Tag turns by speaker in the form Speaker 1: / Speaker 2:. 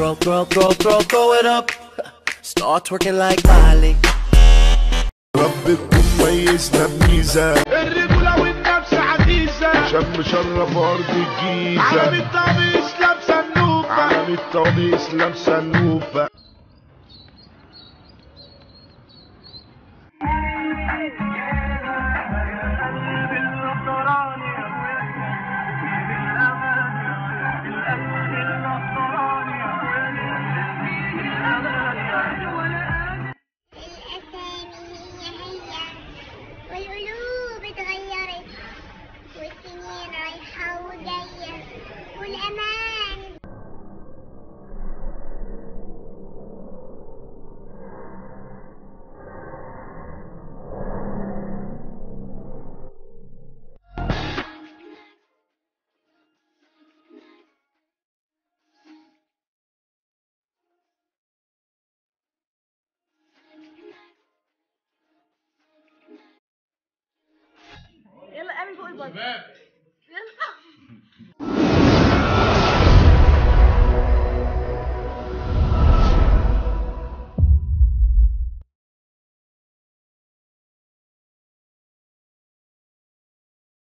Speaker 1: Throw, throw, throw, throw, throw it up. Start twerking like Miley.
Speaker 2: رب تكون ميزنا بميزة
Speaker 3: الرجولة والنفس عزيزة
Speaker 2: شم شرف أرض الجيزة
Speaker 3: عالم الطبيش لابسة النوبة
Speaker 2: عالم الطبيس لابسة النوبة
Speaker 4: like, Amen.